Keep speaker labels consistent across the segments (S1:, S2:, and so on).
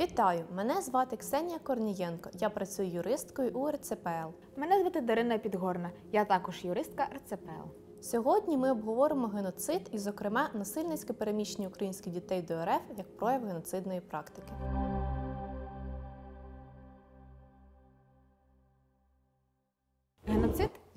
S1: Вітаю! Мене звати Ксенія Корнієнко. Я працюю юристкою у РЦПЛ.
S2: Мене звати Дарина Підгорна. Я також юристка РЦПЛ.
S1: Сьогодні ми обговоримо геноцид і, зокрема, насильницьке переміщення українських дітей до РФ як прояв геноцидної практики.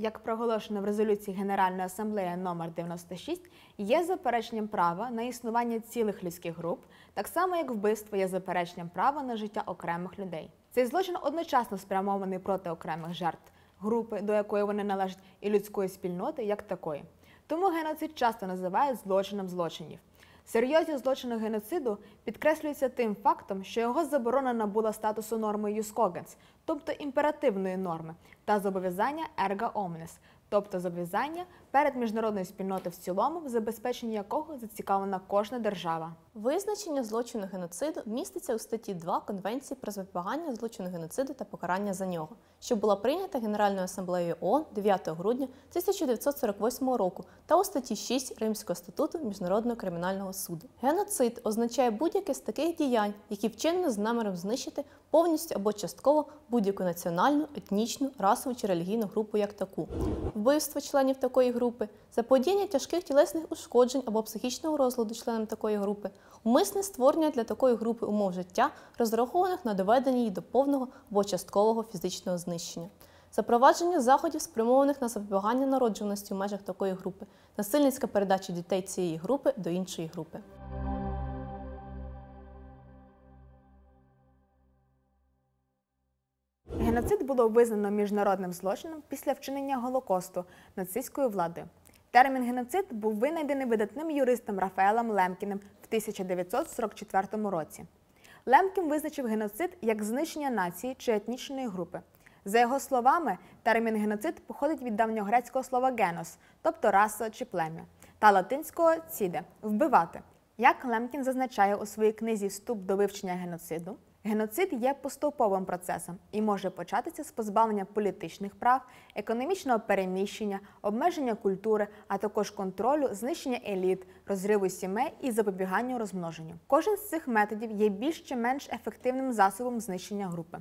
S2: Як проголошено в резолюції Генеральної асамблеї номер 96, є запереченням права на існування цілих людських груп, так само як вбивство є запереченням права на життя окремих людей. Цей злочин одночасно спрямований проти окремих жертв групи, до якої вони належать, і людської спільноти як такої. Тому геноцид часто називають злочином злочинів. Серйозність злочину геноциду підкреслюється тим фактом, що його заборона набула статусу норми юскогенс, тобто імперативної норми, та зобов'язання ерга омнес, тобто зобов'язання перед міжнародною спільнотою в цілому, в забезпеченні якого зацікавлена кожна держава.
S1: Визначення злочину геноциду міститься у статті 2 Конвенції про запобігання злочину геноциду та покарання за нього, що була прийнята Генеральною асамблеєю ООН 9 грудня 1948 року та у статті 6 Римського статуту Міжнародного кримінального суду. Геноцид означає будь-яке з таких діянь, які вчинено з наміром знищити повністю або частково будь-яку національну, етнічну, расову чи релігійну групу як таку, вбивство членів такої групи, заподіяння тяжких тілесних ушкоджень або психічного розладу членам такої групи, умисне створення для такої групи умов життя, розрахованих на доведення її до повного або часткового фізичного знищення. Запровадження заходів, спрямованих на запобігання народжуваності в межах такої групи, насильницька передача дітей цієї групи до іншої групи.
S2: Геноцид було визнано міжнародним злочином після вчинення Голокосту нацистською владою. Термін геноцид був винайдений видатним юристом Рафаелем Лемкіним в 1944 році. Лемкін визначив геноцид як знищення нації чи етнічної групи. За його словами, термін геноцид походить від давньогрецького слова генос, тобто раса чи плем'я, та латинського ціде вбивати. Як Лемкін зазначає у своїй книзі Вступ до вивчення геноциду, геноцид є поступовим процесом і може початися з позбавлення політичних прав, економічного переміщення, обмеження культури, а також контролю, знищення еліт, розриву сімей і запобігання розмноженню. Кожен з цих методів є більш чи менш ефективним засобом знищення групи.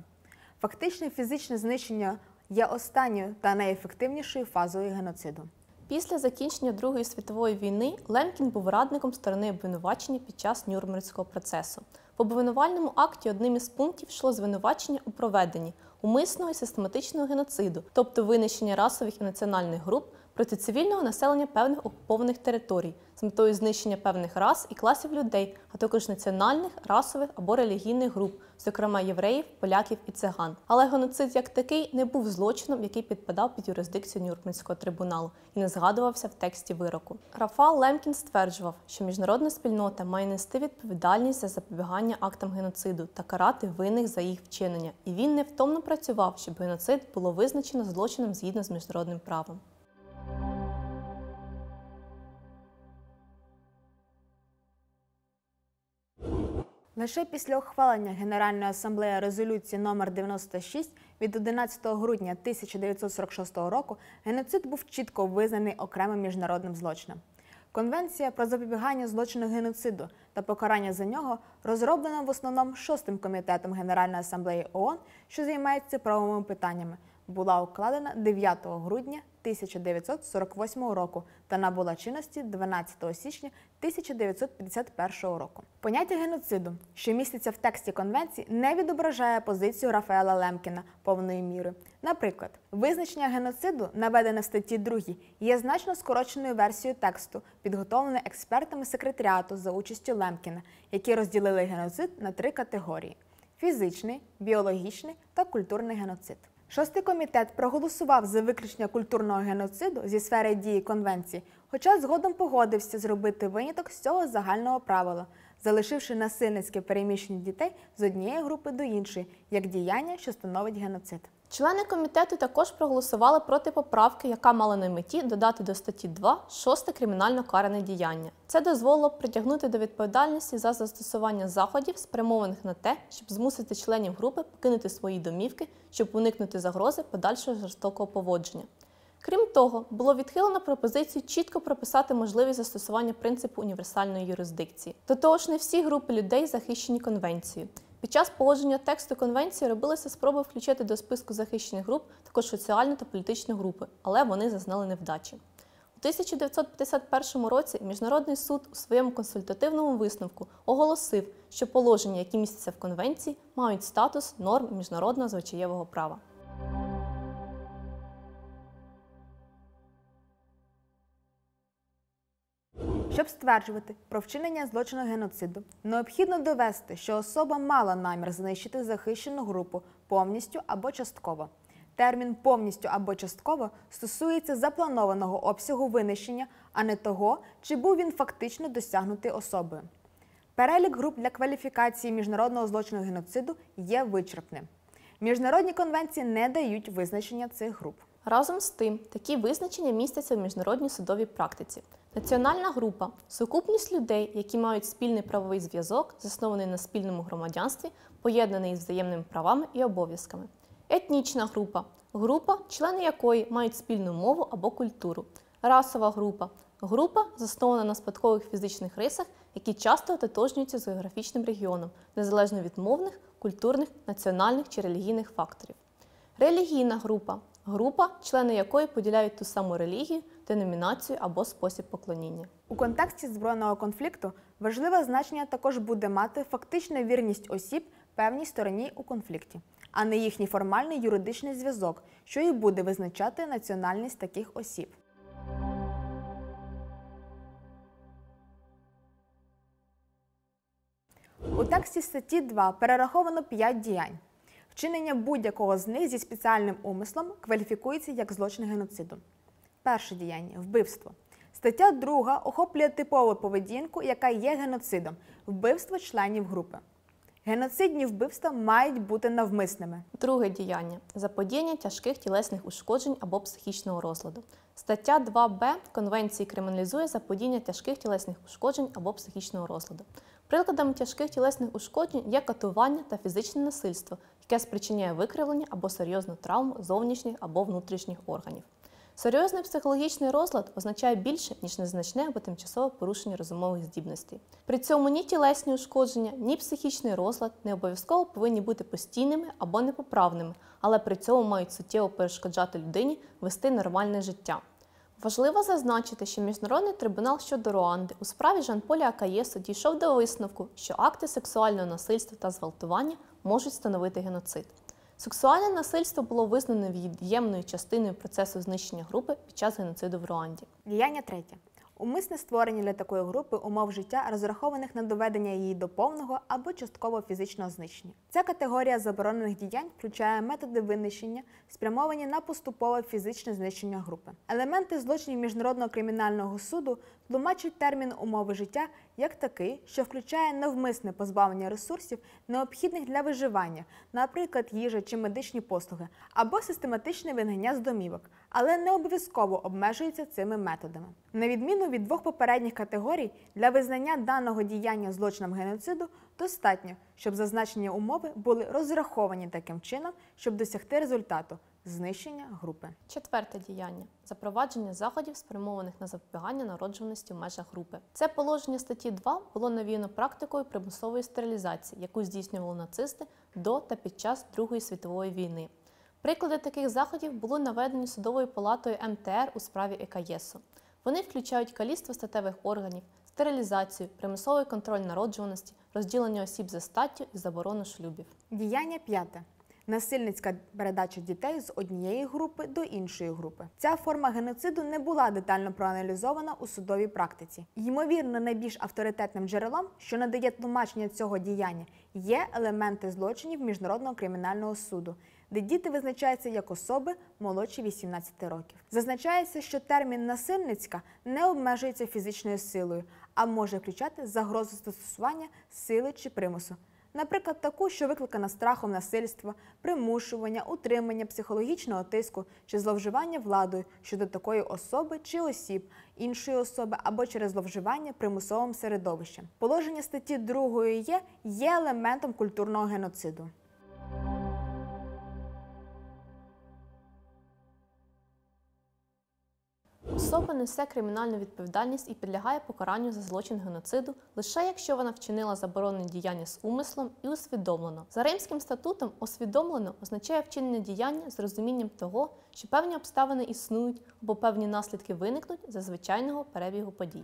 S2: Фактичне фізичне знищення є останньою та найефективнішою фазою геноциду.
S1: Після закінчення Другої світової війни Лемкін був радником сторони обвинувачення під час Нюрнберзького процесу. В обвинувальному акті одним із пунктів йшло звинувачення у проведенні умисного і систематичного геноциду, тобто винищення расових і національних груп проти цивільного населення певних окупованих територій з метою знищення певних рас і класів людей, а також національних, расових або релігійних груп, зокрема євреїв, поляків і циган. Але геноцид як такий не був злочином, який підпадав під юрисдикцію Нюрнберзького трибуналу і не згадувався в тексті вироку. Рафал Лемкін стверджував, що міжнародна спільнота має нести відповідальність за запобігання актам геноциду та карати винних за їх вчинення, і він невтомно працював, щоб геноцид було визначено злочином згідно з міжнародним правом.
S2: Лише після ухвалення Генеральної асамблеї резолюції номер 96 від 11 грудня 1946 року геноцид був чітко визнаний окремим міжнародним злочином. Конвенція про запобігання злочину геноциду та покарання за нього розроблена в основному шостим комітетом Генеральної асамблеї ООН, що займається правовими питаннями, була укладена 9 грудня 1948 року та набула чинності 12 січня 1951 року. Поняття геноциду, що міститься в тексті конвенції, не відображає позицію Рафаела Лемкіна повної міри. Наприклад, визначення геноциду, наведене в статті 2, є значно скороченою версією тексту, підготовленою експертами секретаріату за участю Лемкіна, які розділили геноцид на три категорії: фізичний, біологічний та культурний геноцид. Шостий комітет проголосував за виключення культурного геноциду зі сфери дії конвенції, хоча згодом погодився зробити виняток з цього загального правила, залишивши насильницьке переміщення дітей з однієї групи до іншої, як діяння, що становить геноцид.
S1: Члени комітету також проголосували проти поправки, яка мала на меті додати до статті 2 шосте кримінально каране діяння. Це дозволило притягнути до відповідальності за застосування заходів, спрямованих на те, щоб змусити членів групи покинути свої домівки, щоб уникнути загрози подальшого жорстокого поводження. Крім того, було відхилено пропозицію чітко прописати можливість застосування принципу універсальної юрисдикції. До того ж, не всі групи людей захищені конвенцією. Під час погодження тексту конвенції робилися спроби включити до списку захищених груп також соціальні та політичні групи, але вони зазнали невдачі. У 1951 році Міжнародний суд у своєму консультативному висновку оголосив, що положення, які містяться в конвенції, мають статус норм міжнародного звичаєвого права.
S2: Щоб стверджувати про вчинення злочину геноциду, необхідно довести, що особа мала намір знищити захищену групу повністю або частково. Термін повністю або частково стосується запланованого обсягу винищення, а не того, чи був він фактично досягнутий особою. Перелік груп для кваліфікації міжнародного злочину геноциду є вичерпним. Міжнародні конвенції не дають визначення цих груп.
S1: Разом з тим, такі визначення містяться в міжнародній судовій практиці. Національна група сукупність людей, які мають спільний правовий зв'язок, заснований на спільному громадянстві, поєднаний з взаємними правами і обов'язками. Етнічна група група, члени якої мають спільну мову або культуру. Расова група група, заснована на спадкових фізичних рисах, які часто ототожнюються з географічним регіоном, незалежно від мовних, культурних, національних чи релігійних факторів. Релігійна група група, члени якої поділяють ту саму релігію, деномінацію або спосіб поклоніння.
S2: У контексті збройного конфлікту важливе значення також буде мати фактична вірність осіб певній стороні у конфлікті, а не їхній формальний юридичний зв'язок, що і буде визначати національність таких осіб. У тексті статті 2 перераховано 5 діянь. Вчинення будь-якого з них зі спеціальним умислом кваліфікується як злочин геноциду. Перше діяння вбивство. Стаття 2 охоплює типову поведінку, яка є геноцидом вбивство членів групи. Геноцидні вбивства мають бути навмисними.
S1: Друге діяння заподіяння тяжких тілесних ушкоджень або психічного розладу. Стаття 2б Конвенції криміналізує заподіяння тяжких тілесних ушкоджень або психічного розладу. Прикладами тяжких тілесних ушкоджень є катування та фізичне насильство, яке спричиняє викривлення або серйозну травму зовнішніх або внутрішніх органів. Серйозний психологічний розлад означає більше, ніж незначне або тимчасове порушення розумових здібностей. При цьому ні тілесні ушкодження, ні психічний розлад не обов'язково повинні бути постійними або непоправними, але при цьому мають суттєво перешкоджати людині вести нормальне життя. Важливо зазначити, що Міжнародний трибунал щодо Руанди у справі Жан-Поля Акаєсу дійшов до висновку, що акти сексуального насильства та зґвалтування можуть становити геноцид. Сексуальне насильство було визнано від'ємною частиною процесу знищення групи під час геноциду в Руанді.
S2: Діяння третє. Умисне створення для такої групи умов життя, розрахованих на доведення її до повного або часткового фізичного знищення. Ця категорія заборонених діянь включає методи винищення, спрямовані на поступове фізичне знищення групи. Елементи злочинів міжнародного кримінального суду тлумачать термін умови життя як такий, що включає навмисне позбавлення ресурсів, необхідних для виживання, наприклад, їжа чи медичні послуги, або систематичне вигнання з домівок, але не обов'язково обмежується цими методами. На відміну від двох попередніх категорій, для визнання даного діяння злочином геноциду достатньо, щоб зазначені умови були розраховані таким чином, щоб досягти результату знищення групи.
S1: Четверте діяння запровадження заходів, спрямованих на запобігання народжуваності в межах групи. Це положення статті 2 було навіяно практикою примусової стерилізації, яку здійснювали нацисти до та під час Другої світової війни. Приклади таких заходів були наведені судовою палатою МТР у справі ЕКЄСу. Вони включають каліцтво статевих органів, стерилізацію, примусовий контроль народжуваності, розділення осіб за статтю і заборону шлюбів.
S2: Діяння п'яте. Насильницька передача дітей з однієї групи до іншої групи. Ця форма геноциду не була детально проаналізована у судовій практиці. Ймовірно, найбільш авторитетним джерелом, що надає тлумачення цього діяння, є елементи злочинів міжнародного кримінального суду, де діти визначаються як особи молодші 18 років. Зазначається, що термін насильницька не обмежується фізичною силою, а може включати загрозу застосування сили чи примусу. Наприклад, таку, що викликана страхом насильства, примушування, утримання психологічного тиску чи зловживання владою щодо такої особи чи осіб, іншої особи або через зловживання примусовим середовищем. Положення статті 2 є, є елементом культурного геноциду.
S1: Особа несе кримінальну відповідальність і підлягає покаранню за злочин геноциду лише якщо вона вчинила заборонені діяння з умислом і усвідомлено. За Римським статутом усвідомлено означає вчинення діяння з розумінням того, що певні обставини існують або певні наслідки виникнуть за звичайного перебігу подій.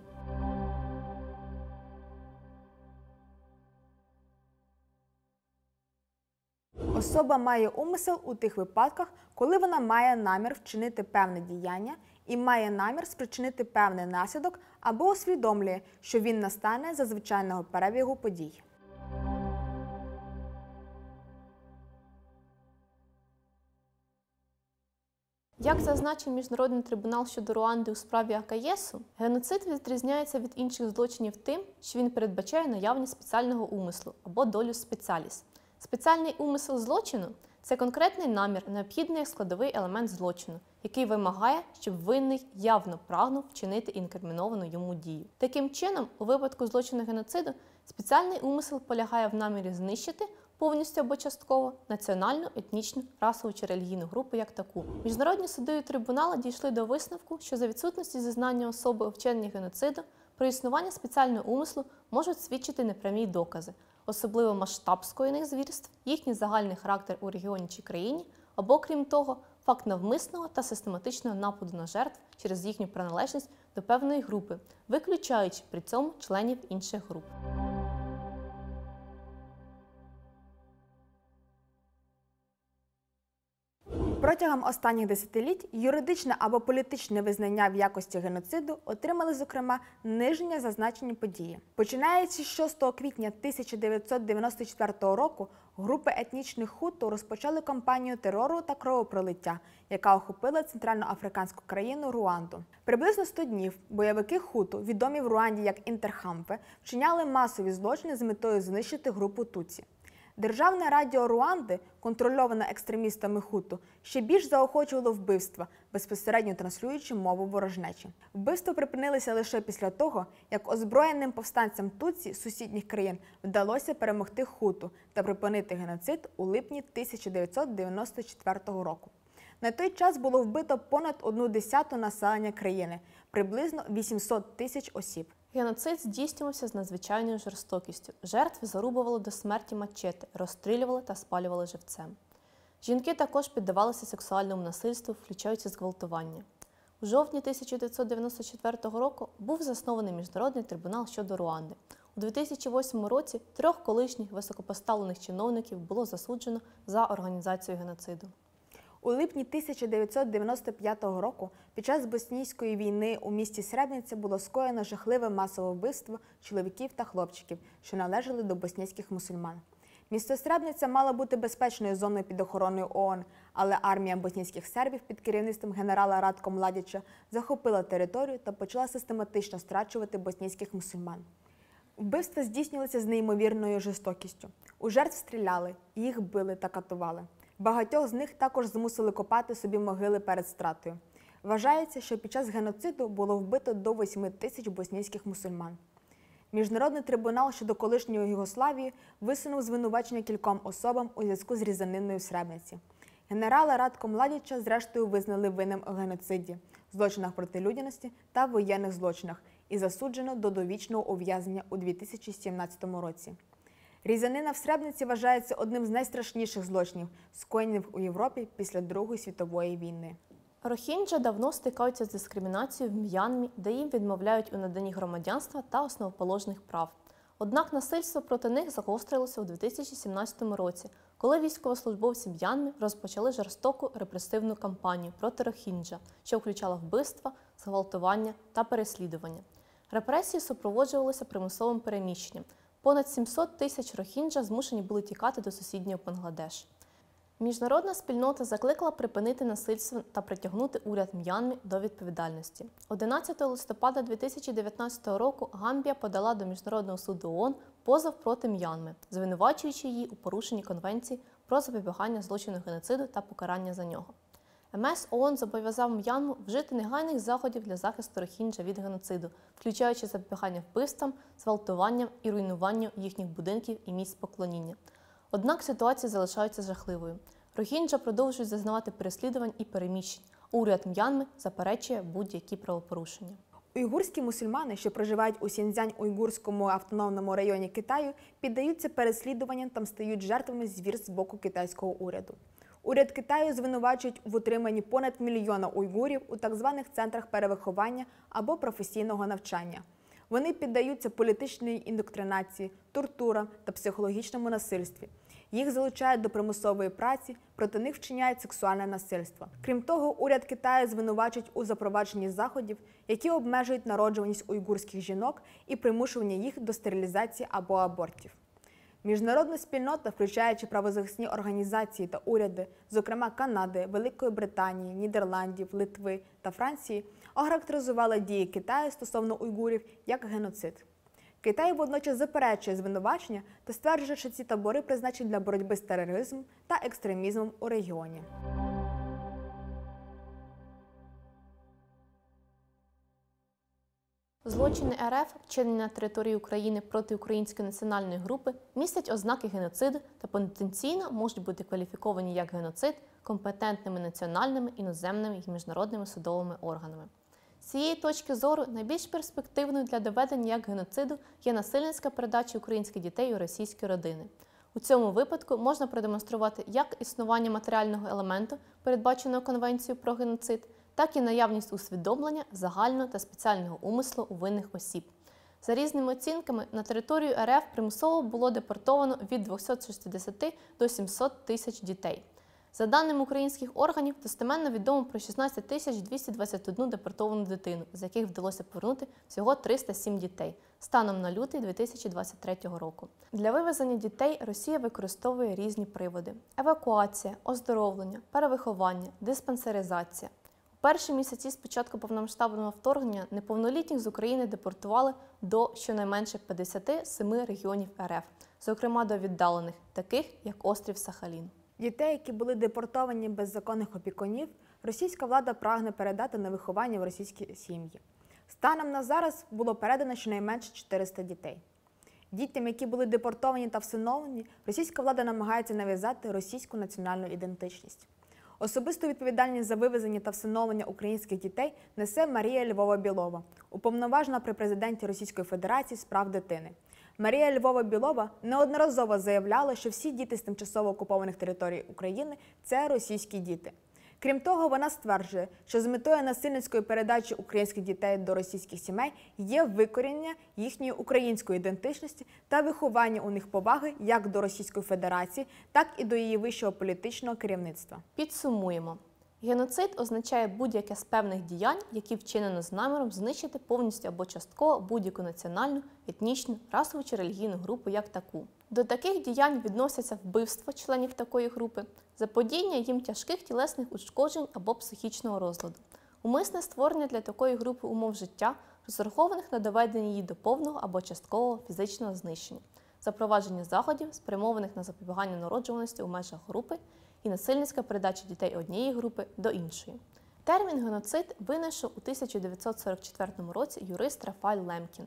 S2: Особа має умисел у тих випадках, коли вона має намір вчинити певне діяння і має намір спричинити певний наслідок або усвідомлює, що він настане за звичайного перебігу подій.
S1: Як зазначив Міжнародний трибунал щодо Руанди у справі АКЄСу, геноцид відрізняється від інших злочинів тим, що він передбачає наявність спеціального умислу або долю спеціаліс. Спеціальний умисел злочину це конкретний намір, необхідний як складовий елемент злочину, який вимагає, щоб винний явно прагнув вчинити інкриміновану йому дію. Таким чином, у випадку злочину геноциду, спеціальний умисел полягає в намірі знищити повністю або частково національну, етнічну, расову чи релігійну групу як таку. Міжнародні суди і трибунали дійшли до висновку, що за відсутності зізнання особи у вчиненні геноциду про існування спеціального умислу можуть свідчити непрямі докази, особливо масштаб скоєних звірств, їхній загальний характер у регіоні чи країні, або, крім того, факт навмисного та систематичного нападу на жертв через їхню приналежність до певної групи, виключаючи при цьому членів інших груп.
S2: Протягом останніх десятиліть юридичне або політичне визнання в якості геноциду отримали, зокрема, нижнє зазначені події. Починаючи з 6 квітня 1994 року, групи етнічних хуту розпочали кампанію терору та кровопролиття, яка охопила центральноафриканську країну Руанду. Приблизно 100 днів бойовики хуту, відомі в Руанді як інтерхампе, вчиняли масові злочини з метою знищити групу Туці. Державне радіо Руанди, контрольоване екстремістами хуту, ще більш заохочувало вбивства, безпосередньо транслюючи мову ворожнечі. Вбивства припинилися лише після того, як озброєним повстанцям Туці сусідніх країн вдалося перемогти хуту та припинити геноцид у липні 1994 року. На той час було вбито понад одну десяту населення країни, приблизно 800 тисяч осіб.
S1: Геноцид здійснювався з надзвичайною жорстокістю. Жертв зарубували до смерті мачети, розстрілювали та спалювали живцем. Жінки також піддавалися сексуальному насильству, включаючи зґвалтування. У жовтні 1994 року був заснований міжнародний трибунал щодо Руанди. У 2008 році трьох колишніх високопоставлених чиновників було засуджено за організацію геноциду.
S2: У липні 1995 року під час боснійської війни у місті Сребниця було скоєно жахливе масове вбивство чоловіків та хлопчиків, що належали до боснійських мусульман. Місто Сребниця мало бути безпечною зоною під охороною ООН, але армія боснійських сербів під керівництвом генерала Радко Младіча захопила територію та почала систематично страчувати боснійських мусульман. Вбивства здійснювалися з неймовірною жорстокістю. У жертв стріляли, їх били та катували. Багатьох з них також змусили копати собі могили перед стратою. Вважається, що під час геноциду було вбито до 8 тисяч боснійських мусульман. Міжнародний трибунал щодо колишньої Югославії висунув звинувачення кільком особам у зв'язку з різаниною в Сребниці. Генерала Радко Младіча зрештою визнали винним у геноциді, злочинах проти людяності та воєнних злочинах і засуджено до довічного ув'язнення у 2017 році. Різанина в Сребниці вважається одним з найстрашніших злочинів, скоєних у Європі після Другої світової війни.
S1: Рохінджа давно стикаються з дискримінацією в М'янмі, де їм відмовляють у наданні громадянства та основоположних прав. Однак насильство проти них загострилося у 2017 році, коли військовослужбовці М'янми розпочали жорстоку репресивну кампанію проти Рохінджа, що включала вбивства, зґвалтування та переслідування. Репресії супроводжувалися примусовим переміщенням. Понад 700 тисяч рохінджа змушені були тікати до сусіднього Бангладеш. Міжнародна спільнота закликала припинити насильство та притягнути уряд М'янмі до відповідальності. 11 листопада 2019 року Гамбія подала до Міжнародного суду ООН позов проти М'янми, звинувачуючи її у порушенні Конвенції про запобігання злочину геноциду та покарання за нього. МС ООН зобов'язав М'янму вжити негайних заходів для захисту Рохінджа від геноциду, включаючи запобігання вбивствам, зґвалтуванням і руйнуванню їхніх будинків і місць поклоніння. Однак ситуація залишається жахливою. Рохінджа продовжують зазнавати переслідувань і переміщень, Уряд М'янми заперечує будь-які правопорушення.
S2: Уйгурські мусульмани, що проживають у Сіньцзянь-Уйгурському автономному районі Китаю, піддаються переслідуванням та стають жертвами звірств з боку китайського уряду. Уряд Китаю звинувачують в утриманні понад мільйона уйгурів у так званих центрах перевиховання або професійного навчання. Вони піддаються політичній індоктринації, тортурам та психологічному насильстві. Їх залучають до примусової праці, проти них вчиняють сексуальне насильство. Крім того, уряд Китаю звинувачують у запровадженні заходів, які обмежують народжуваність уйгурських жінок і примушування їх до стерилізації або абортів. Міжнародна спільнота, включаючи правозахисні організації та уряди, зокрема Канади, Великої Британії, Нідерландів, Литви та Франції, охарактеризувала дії Китаю стосовно уйгурів як геноцид. Китай водночас заперечує звинувачення та стверджує, що ці табори призначені для боротьби з тероризмом та екстремізмом у регіоні.
S1: Злочини РФ, вчинені на території України проти української національної групи, містять ознаки геноциду та потенційно можуть бути кваліфіковані як геноцид компетентними національними, іноземними і міжнародними судовими органами. З цієї точки зору найбільш перспективною для доведення як геноциду є насильницька передача українських дітей у російські родини. У цьому випадку можна продемонструвати як існування матеріального елементу, передбаченого Конвенцією про геноцид, так і наявність усвідомлення загального та спеціального умислу у винних осіб. За різними оцінками, на територію РФ примусово було депортовано від 260 до 700 тисяч дітей. За даними українських органів, достеменно відомо про 16 тисяч 221 депортовану дитину, з яких вдалося повернути всього 307 дітей станом на лютий 2023 року. Для вивезення дітей Росія використовує різні приводи: евакуація, оздоровлення, перевиховання, диспансеризація. Перші місяці з початку повномасштабного вторгнення неповнолітніх з України депортували до щонайменше 57 регіонів РФ, зокрема до віддалених, таких як острів Сахалін.
S2: Дітей, які були депортовані без законних опікунів, російська влада прагне передати на виховання в російські сім'ї. Станом на зараз було передано щонайменше 400 дітей. Дітям, які були депортовані та всиновлені, російська влада намагається нав'язати російську національну ідентичність. Особисту відповідальність за вивезення та всиновлення українських дітей несе Марія Львова Білова, уповноважена при президенті Російської Федерації з прав дитини. Марія Львова Білова неодноразово заявляла, що всі діти з тимчасово окупованих територій України це російські діти. Крім того, вона стверджує, що з метою насильницької передачі українських дітей до російських сімей є викоріння їхньої української ідентичності та виховання у них поваги як до Російської Федерації, так і до її вищого політичного керівництва.
S1: Підсумуємо. Геноцид означає будь-яке з певних діянь, які вчинено з наміром знищити повністю або частково будь-яку національну, етнічну, расову чи релігійну групу як таку. До таких діянь відносяться вбивство членів такої групи, заподіяння їм тяжких тілесних ушкоджень або психічного розладу, умисне створення для такої групи умов життя, розрахованих на доведення її до повного або часткового фізичного знищення, запровадження заходів, спрямованих на запобігання народжуваності у межах групи і насильницька передача дітей однієї групи до іншої. Термін геноцид винайшов у 1944 році юрист Рафаль Лемкін.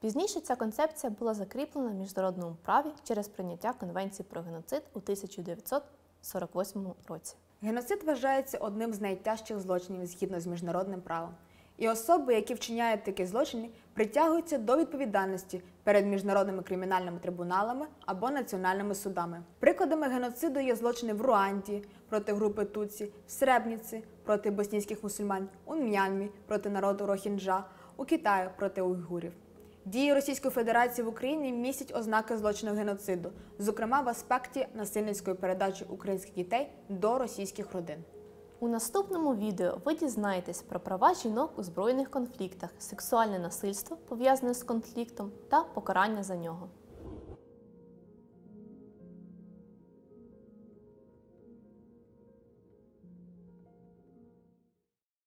S1: Пізніше ця концепція була закріплена в міжнародному праві через прийняття Конвенції про геноцид у 1948 році.
S2: Геноцид вважається одним з найтяжчих злочинів згідно з міжнародним правом. І особи, які вчиняють такі злочини, притягуються до відповідальності перед міжнародними кримінальними трибуналами або національними судами. Прикладами геноциду є злочини в Руанді проти групи Туці, в Сребніці проти боснійських мусульман, у М'янмі проти народу Рохінджа, у Китаї проти уйгурів. Дії Російської Федерації в Україні містять ознаки злочину геноциду, зокрема в аспекті насильницької передачі українських дітей до російських родин.
S1: У наступному відео ви дізнаєтесь про права жінок у збройних конфліктах, сексуальне насильство, пов'язане з конфліктом та покарання за нього.